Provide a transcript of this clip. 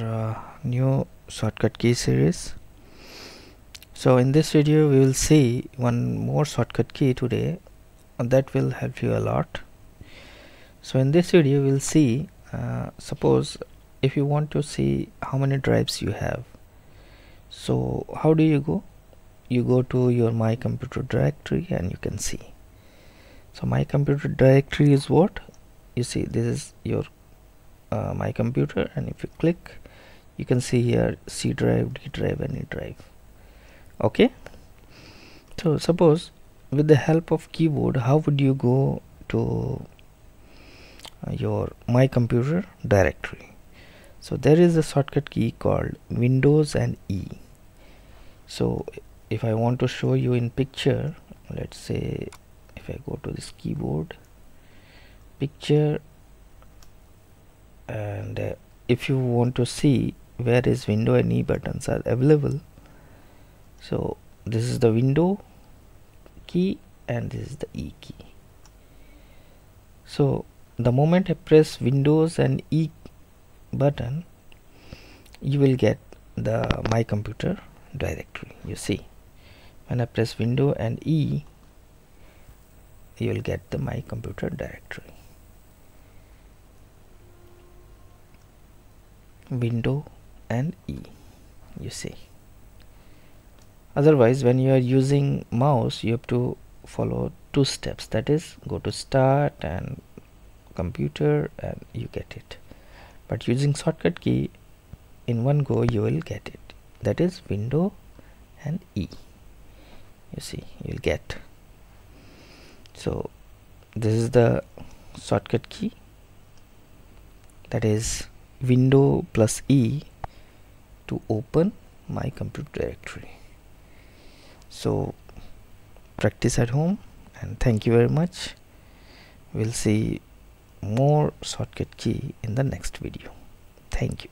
uh, new shortcut key series. So in this video we will see one more shortcut key today. That will help you a lot. So in this video we'll see uh, suppose if you want to see how many drives you have. So how do you go? You go to your my computer directory and you can see. So my computer directory is what? You see this is your uh, my computer and if you click you can see here C drive, D drive and E drive. Okay? So suppose with the help of keyboard how would you go to uh, your my computer directory? So there is a shortcut key called Windows and E. So if I want to show you in picture let's say if I go to this keyboard picture and uh, if you want to see where is window and E buttons are available so this is the window key and this is the E key. So the moment I press Windows and E button you will get the my computer directory you see. When I press window and E you will get the my computer directory window and E you see. Otherwise when you are using mouse you have to follow two steps. That is go to start and computer and you get it. But using shortcut key in one go you will get it. That is window and E you see you'll get. So this is the shortcut key. That is window plus E to open my computer directory. So practice at home and thank you very much. We'll see more shortcut key in the next video. Thank you